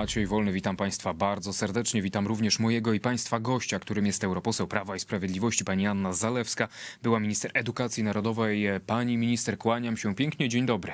Maciej Wolny, witam Państwa bardzo serdecznie. Witam również mojego i Państwa gościa, którym jest europoseł Prawa i Sprawiedliwości, pani Anna Zalewska, była minister edukacji narodowej. Pani minister, kłaniam się pięknie. Dzień dobry.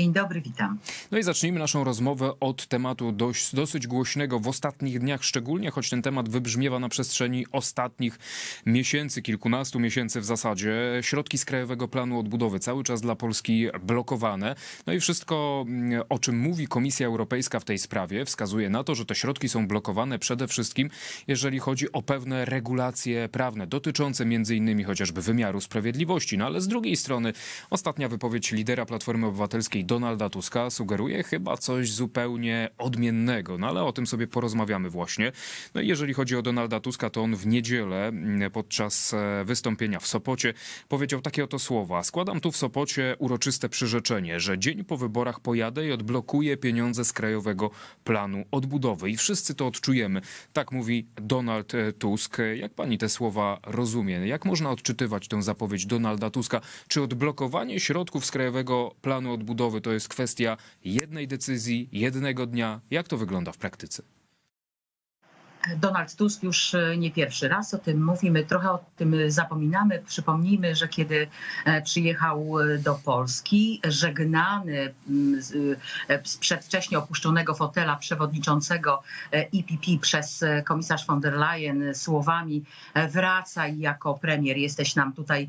Dzień dobry, witam. No i zacznijmy naszą rozmowę od tematu dość, dosyć głośnego w ostatnich dniach, szczególnie choć ten temat wybrzmiewa na przestrzeni ostatnich miesięcy, kilkunastu miesięcy w zasadzie. Środki z Krajowego Planu Odbudowy cały czas dla Polski blokowane. No i wszystko, mm, o czym mówi Komisja Europejska w tej sprawie, wskazuje na to, że te środki są blokowane przede wszystkim, jeżeli chodzi o pewne regulacje prawne dotyczące innymi chociażby wymiaru sprawiedliwości. No ale z drugiej strony ostatnia wypowiedź lidera Platformy Obywatelskiej Donalda Tuska sugeruje chyba coś zupełnie odmiennego, no ale o tym sobie porozmawiamy właśnie. No i jeżeli chodzi o Donalda Tuska, to on w niedzielę mm, podczas e, wystąpienia w Sopocie powiedział takie oto słowa. Składam tu w Sopocie uroczyste przyrzeczenie, że dzień po wyborach pojadę i odblokuję pieniądze z Krajowego Planu Odbudowy. I wszyscy to odczujemy. Tak mówi Donald e, Tusk. Jak pani te słowa rozumie? Jak można odczytywać tę zapowiedź Donalda Tuska? Czy odblokowanie środków z Krajowego Planu Odbudowy to jest kwestia jednej decyzji, jednego dnia. Jak to wygląda w praktyce? Donald Tusk już e, nie pierwszy raz o tym mówimy, trochę o tym zapominamy. Przypomnijmy, że kiedy e, przyjechał e, do Polski, żegnany z przedwcześnie opuszczonego fotela przewodniczącego EPP przez komisarz von der Leyen słowami wracaj jako premier, jesteś nam tutaj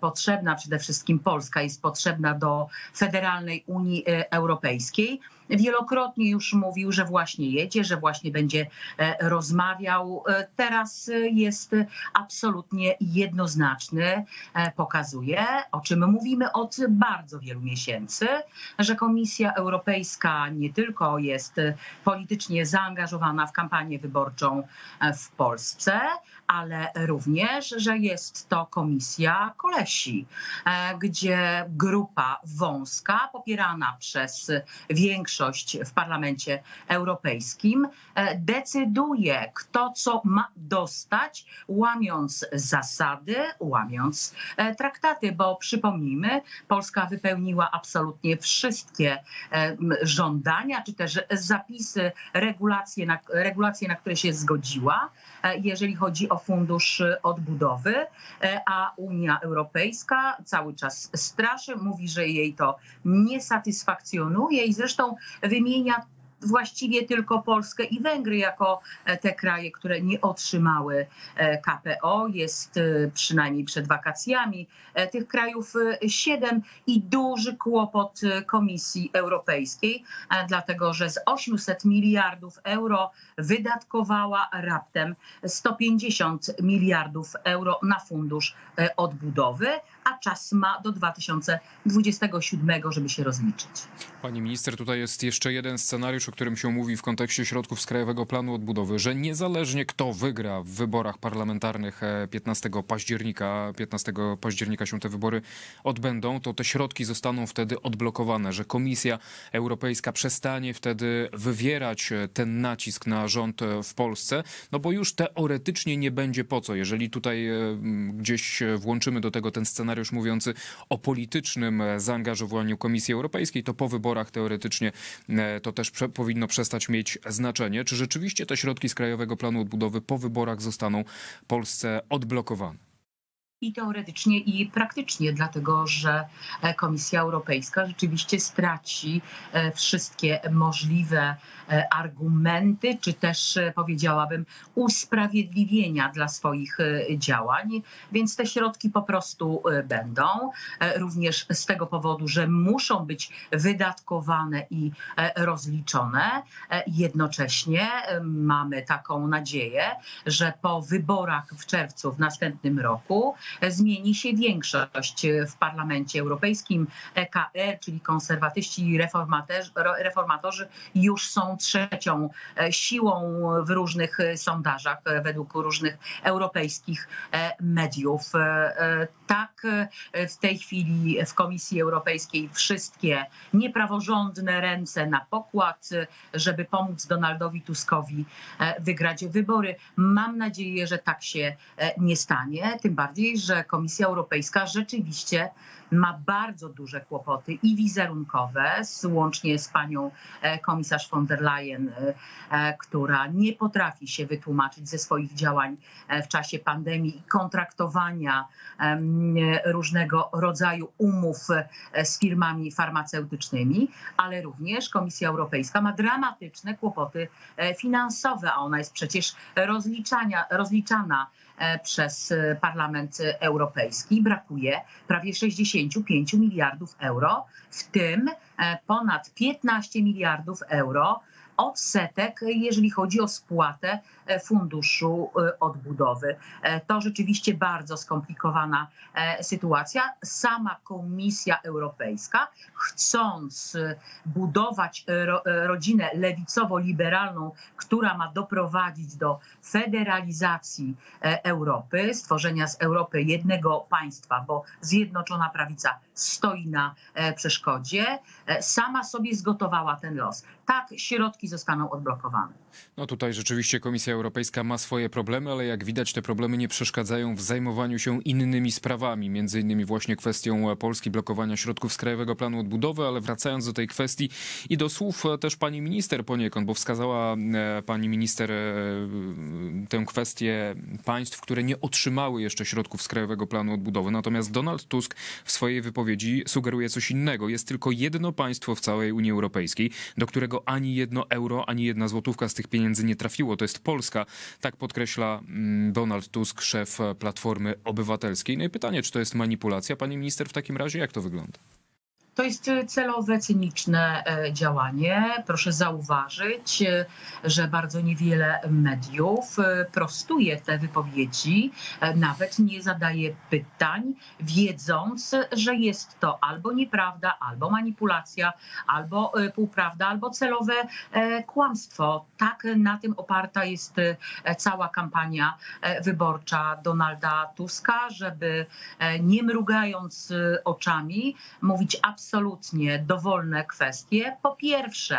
potrzebna, przede wszystkim Polska jest potrzebna do Federalnej Unii Europejskiej wielokrotnie już mówił, że właśnie jedzie, że właśnie będzie e, rozmawiał. E, teraz jest absolutnie jednoznaczny. E, pokazuje, o czym mówimy od bardzo wielu miesięcy, że Komisja Europejska nie tylko jest politycznie zaangażowana w kampanię wyborczą w Polsce, ale również, że jest to komisja kolesi, gdzie grupa wąska, popierana przez większość większość w Parlamencie Europejskim e, decyduje, kto co ma dostać, łamiąc zasady, łamiąc e, traktaty, bo przypomnijmy, Polska wypełniła absolutnie wszystkie e, żądania, czy też zapisy, regulacje, na, regulacje, na które się zgodziła, jeżeli chodzi o fundusz odbudowy, a Unia Europejska cały czas straszy, mówi, że jej to nie satysfakcjonuje i zresztą wymienia właściwie tylko Polskę i Węgry jako e, te kraje, które nie otrzymały e, KPO. Jest e, przynajmniej przed wakacjami tych krajów siedem i duży kłopot Komisji Europejskiej, dlatego że z 800 miliardów euro wydatkowała raptem 150 miliardów euro na fundusz odbudowy, czas ma do 2027, żeby się rozliczyć. Pani minister, tutaj jest jeszcze jeden scenariusz, o którym się mówi w kontekście środków z Krajowego Planu Odbudowy, że niezależnie kto wygra w wyborach parlamentarnych 15 e, października, 15 października się te wybory odbędą, to te środki zostaną wtedy odblokowane, że Komisja Europejska przestanie wtedy wywierać e, ten nacisk na rząd e, w Polsce, no bo już teoretycznie nie będzie po co. Jeżeli tutaj gdzieś włączymy do tego ten scenariusz mówiący o politycznym zaangażowaniu Komisji Europejskiej, to po wyborach teoretycznie to też powinno przestać mieć znaczenie. Czy rzeczywiście te środki z Krajowego Planu Odbudowy po wyborach zostaną Polsce odblokowane? I teoretycznie, i praktycznie, dlatego że e, Komisja Europejska rzeczywiście straci e, wszystkie możliwe e, argumenty, czy też powiedziałabym usprawiedliwienia dla swoich działań, więc te środki po prostu będą, również z tego powodu, że muszą być wydatkowane i rozliczone. Jednocześnie mamy taką nadzieję, że po wyborach w czerwcu w następnym roku zmieni się większość w Parlamencie Europejskim. EKR, czyli konserwatyści i reformatorzy, już są trzecią e, siłą w różnych sondażach według różnych europejskich e, mediów. E, Tak, w tej chwili w Komisji Europejskiej wszystkie niepraworządne ręce na pokład, żeby pomóc Donaldowi Tuskowi wygrać wybory. Mam nadzieję, że tak się nie stanie, tym bardziej, że Komisja Europejska rzeczywiście ma bardzo duże kłopoty i wizerunkowe, łącznie z panią e, komisarz von der Leyen, e, e, która nie potrafi się wytłumaczyć ze swoich działań w czasie pandemii i kontraktowania różnego rodzaju umów z firmami farmaceutycznymi, ale również Komisja Europejska ma dramatyczne kłopoty finansowe, a ona jest przecież rozliczania, rozliczana przez e, Parlament Europejski. Brakuje prawie 65 miliardów euro, w tym e, ponad 15 miliardów euro odsetek, jeżeli chodzi o spłatę e, funduszu e, odbudowy. E, to rzeczywiście bardzo skomplikowana sytuacja. Sama Komisja Europejska, chcąc budować rodzinę lewicowo-liberalną, która ma doprowadzić do federalizacji Europy, stworzenia z Europy jednego państwa, bo Zjednoczona Prawica stoi na przeszkodzie, sama sobie zgotowała ten los. Tak, środki zostaną odblokowane. No tutaj rzeczywiście Komisja Europejska ma swoje problemy, ale jak widać te problemy nie przeszkadzają w zajmowaniu się innymi sprawami, między innymi właśnie kwestią Polski, blokowania środków z Krajowego Planu Odbudowy, ale wracając do tej kwestii i do słów też pani minister poniekąd, bo wskazała e, pani minister e, tę kwestię państw, które nie otrzymały jeszcze środków z Krajowego Planu Odbudowy. Natomiast Donald Tusk w swojej wypowiedzi sugeruje coś innego. Jest tylko jedno państwo w całej Unii Europejskiej, do którego ani jedno euro, ani jedna złotówka z tych pieniędzy nie trafiło. To jest Polska. Tak podkreśla mm, Donald Tusk, szef Platformy Obywatelskiej. No i pytanie, czy to jest manipulacja, pani minister, w takim razie? Jak to wygląda? To jest e, celowe, cyniczne e, działanie. Proszę zauważyć, e, że bardzo niewiele mediów prostuje te wypowiedzi, nawet nie zadaje pytań, wiedząc, że jest to albo nieprawda, albo manipulacja, albo półprawda, albo celowe kłamstwo. Tak na tym oparta jest cała kampania wyborcza Donalda Tuska, żeby nie mrugając oczami mówić absolutnie, absolutnie dowolne kwestie. Po pierwsze,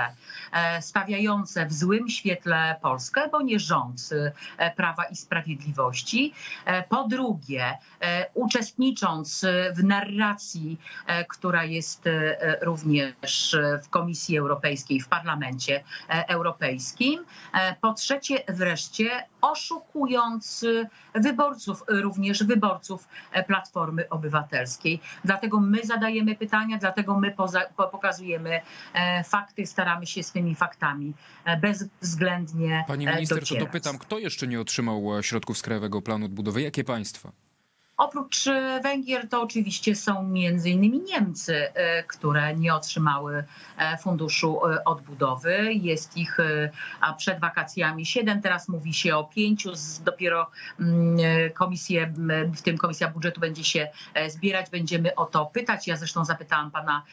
e, stawiające w złym świetle Polskę, bo nie rząd e, Prawa i Sprawiedliwości. E, po drugie, uczestnicząc w narracji, która jest również w Komisji Europejskiej, w Parlamencie Europejskim. Po trzecie, wreszcie, oszukując wyborców, również wyborców Platformy Obywatelskiej. Dlatego my zadajemy pytania, dlatego my poza, pokazujemy e, fakty, staramy się z tymi faktami e, bezwzględnie Pani minister, docierać. to dopytam, kto jeszcze nie otrzymał środków z Krajowego Planu Odbudowy? Jakie państwa? Oprócz e, Węgier to oczywiście są między innymi Niemcy, e, które nie otrzymały e, funduszu odbudowy. Jest ich przed wakacjami siedem, teraz mówi się o pięciu. Dopiero mm, komisje, w tym komisja budżetu będzie się zbierać, będziemy o to pytać. Ja zresztą zapytałam pana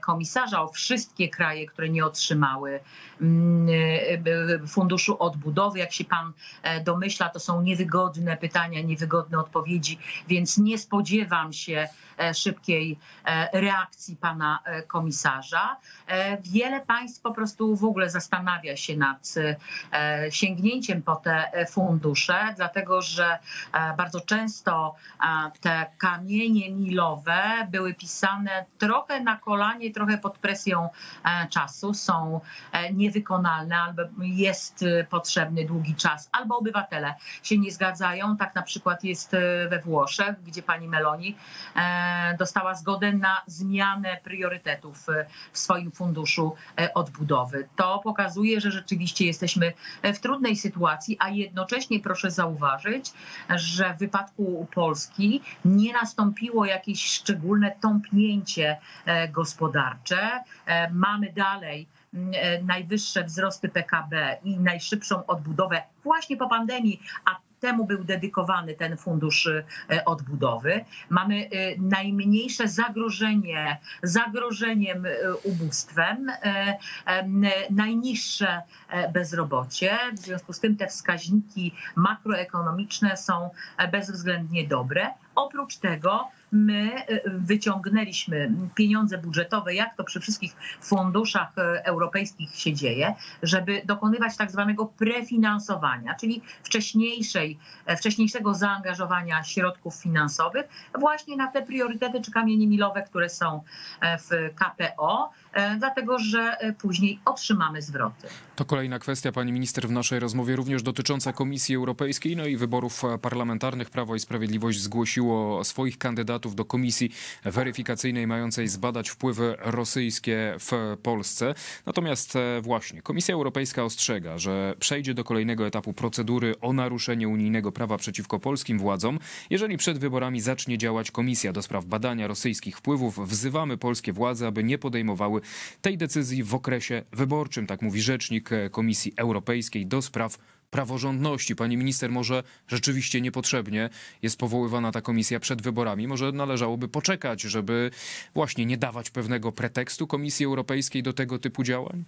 komisarza o wszystkie kraje, które nie otrzymały mm, funduszu odbudowy. Jak się pan domyśla, to są niewygodne pytania, niewygodne odpowiedzi więc nie spodziewam się e, szybkiej e, reakcji pana e, komisarza. Wiele państw po prostu w ogóle zastanawia się nad sięgnięciem po te fundusze, dlatego że bardzo często te kamienie milowe były pisane trochę na kolanie, trochę pod presją czasu, są niewykonalne, albo jest potrzebny długi czas, albo obywatele się nie zgadzają. Tak na przykład jest we Włoszech Gdzie pani Meloni e, dostała zgodę na zmianę priorytetów e, w swoim funduszu e, odbudowy. To pokazuje, że rzeczywiście jesteśmy w trudnej sytuacji, a jednocześnie proszę zauważyć, że w wypadku Polski nie nastąpiło jakieś szczególne tąpnięcie gospodarcze. Mamy dalej najwyższe wzrosty PKB i najszybszą odbudowę właśnie po pandemii, a temu był dedykowany ten fundusz e, odbudowy. Mamy e, najmniejsze zagrożenie, zagrożeniem e, ubóstwem, najniższe bezrobocie. W związku z tym te wskaźniki makroekonomiczne są bezwzględnie dobre, Oprócz tego my y, wyciągnęliśmy pieniądze budżetowe, jak to przy wszystkich funduszach y, europejskich się dzieje, żeby dokonywać tak zwanego prefinansowania, czyli wcześniejszej, e, wcześniejszego zaangażowania środków finansowych właśnie na te priorytety czy kamienie milowe, które są e, w KPO, dlatego że później otrzymamy zwroty. To kolejna kwestia, pani minister, w naszej rozmowie również dotycząca Komisji Europejskiej, no i wyborów parlamentarnych. Prawo i Sprawiedliwość zgłosiło swoich kandydatów do Komisji Weryfikacyjnej mającej zbadać wpływy rosyjskie w Polsce. Natomiast właśnie Komisja Europejska ostrzega, że przejdzie do kolejnego etapu procedury o naruszenie unijnego prawa przeciwko polskim władzom, jeżeli przed wyborami zacznie działać Komisja do spraw badania rosyjskich wpływów. Wzywamy polskie władze, aby nie podejmowały tej decyzji w okresie wyborczym, tak mówi rzecznik Komisji Europejskiej do spraw praworządności. Pani minister, może rzeczywiście niepotrzebnie jest powoływana ta komisja przed wyborami. Może należałoby poczekać, żeby właśnie nie dawać pewnego pretekstu Komisji Europejskiej do tego typu działań?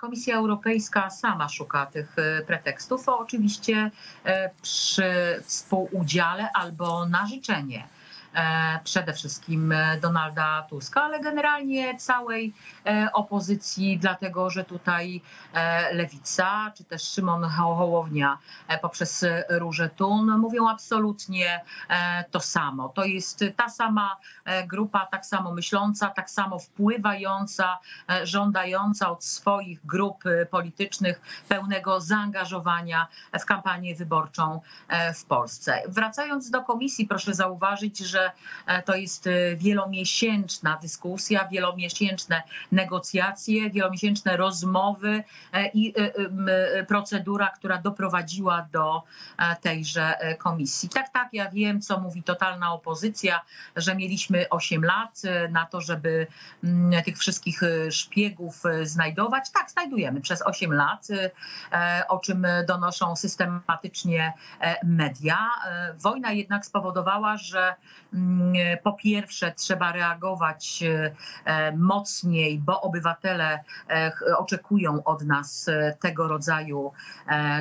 Komisja Europejska sama szuka tych e, pretekstów, oczywiście e, przy współudziale albo na życzenie E, przede wszystkim e, Donalda Tuska, ale generalnie całej e, opozycji, dlatego że tutaj Lewica czy też Szymon Hołownia poprzez Róże Tun mówią absolutnie to samo. To jest ta sama grupa, tak samo myśląca, tak samo wpływająca, żądająca od swoich grup politycznych pełnego zaangażowania w kampanię wyborczą w Polsce. Wracając do komisji, proszę zauważyć, że że e, to jest e, wielomiesięczna dyskusja, wielomiesięczne negocjacje, wielomiesięczne rozmowy e, i procedura, która doprowadziła do tejże komisji. Tak, tak, ja wiem, co mówi totalna opozycja, że mieliśmy 8 lat na to, żeby mm, tych wszystkich szpiegów znajdować. Tak, znajdujemy przez 8 lat, o czym donoszą systematycznie media. Wojna jednak spowodowała, że po pierwsze, trzeba reagować e, mocniej, bo obywatele e, oczekują od nas e, tego rodzaju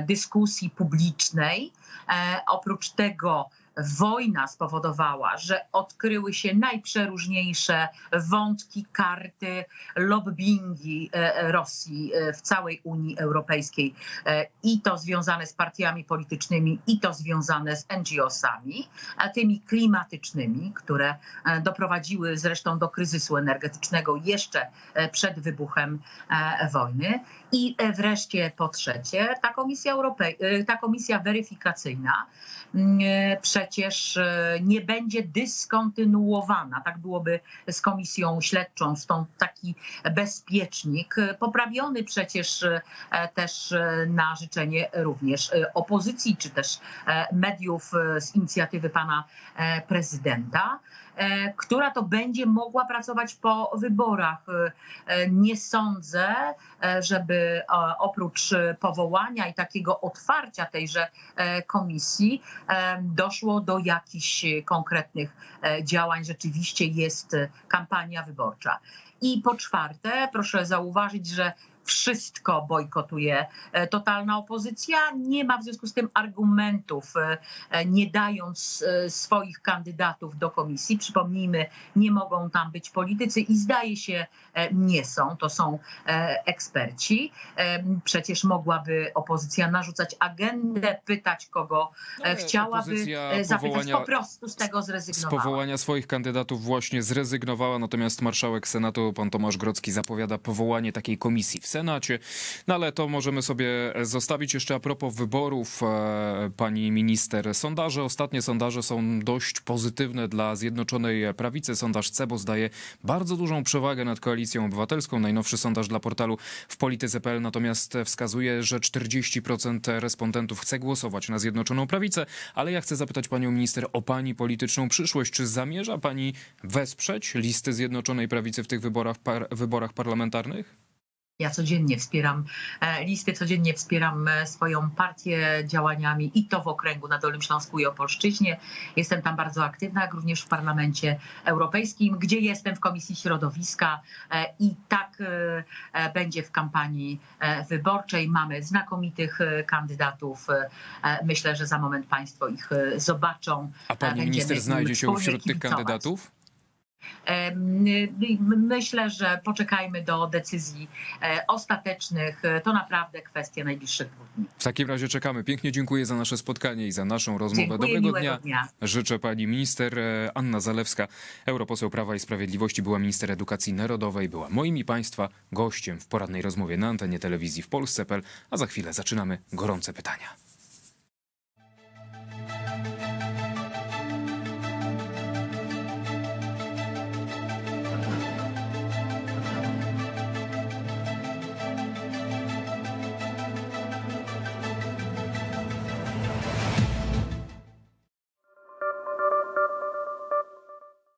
dyskusji publicznej. Oprócz tego, wojna spowodowała, że odkryły się najprzeróżniejsze wątki, karty, lobbingi e, Rosji e, w całej Unii Europejskiej e, i to związane z partiami politycznymi, i to związane z NGO-sami, tymi klimatycznymi, które doprowadziły zresztą do kryzysu energetycznego jeszcze przed wybuchem wojny. I wreszcie po trzecie, ta komisja, Europej- ta komisja weryfikacyjna przecież e, nie będzie dyskontynuowana. Tak byłoby z komisją śledczą, stąd taki bezpiecznik, poprawiony przecież e, też e, na życzenie również opozycji, czy też mediów z inicjatywy pana prezydenta. E, która to będzie mogła pracować po wyborach. E, nie sądzę, e, żeby oprócz powołania i takiego otwarcia tejże komisji doszło do jakichś konkretnych działań. Rzeczywiście jest kampania wyborcza. I po czwarte, proszę zauważyć, że wszystko bojkotuje e, totalna opozycja. Nie ma w związku z tym argumentów, e, e, nie dając swoich kandydatów do komisji. Przypomnijmy, nie mogą tam być politycy i zdaje się, nie są. To są eksperci. Przecież mogłaby opozycja narzucać agendę, pytać kogo no, chciałaby, zapytać po prostu z tego zrezygnowała. Z powołania swoich kandydatów właśnie zrezygnowała, natomiast marszałek Senatu, pan Tomasz Grocki, zapowiada powołanie takiej komisji w Senacie. Senacie. No ale to możemy sobie zostawić jeszcze a propos wyborów, e, pani minister. Sondaże, ostatnie sondaże są dość pozytywne dla Zjednoczonej Prawicy. Sondaż CEBOS daje bardzo dużą przewagę nad Koalicją Obywatelską. Najnowszy sondaż dla portalu w polityce.pl natomiast wskazuje, że 40% respondentów chce głosować na Zjednoczoną Prawicę, ale ja chcę zapytać panią minister o pani polityczną przyszłość. Czy zamierza pani wesprzeć listy Zjednoczonej Prawicy w tych wyborach, par, wyborach parlamentarnych? Ja codziennie wspieram e, listy, codziennie wspieram e, swoją partię działaniami i to w okręgu na Dolnym Śląsku i Opolszczyźnie. Jestem tam bardzo aktywna, jak również w Parlamencie Europejskim, gdzie jestem w Komisji Środowiska e, i tak będzie w kampanii wyborczej. Mamy znakomitych kandydatów. Myślę, że za moment Państwo ich zobaczą. A pani minister znajdzie się wśród tych kandydatów? Myślę, że poczekajmy do decyzji e, ostatecznych. To naprawdę kwestia najbliższych dni. W takim razie czekamy. Pięknie dziękuję za nasze spotkanie i za naszą rozmowę. Dziękuję, Dobrego dnia. dnia. Życzę pani minister e, Anna Zalewska, europoseł Prawa i Sprawiedliwości, była minister edukacji narodowej, była moim i państwa gościem w poradnej rozmowie na antenie telewizji w Polsce.pl, a za chwilę zaczynamy gorące pytania.